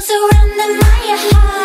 surrounding my heart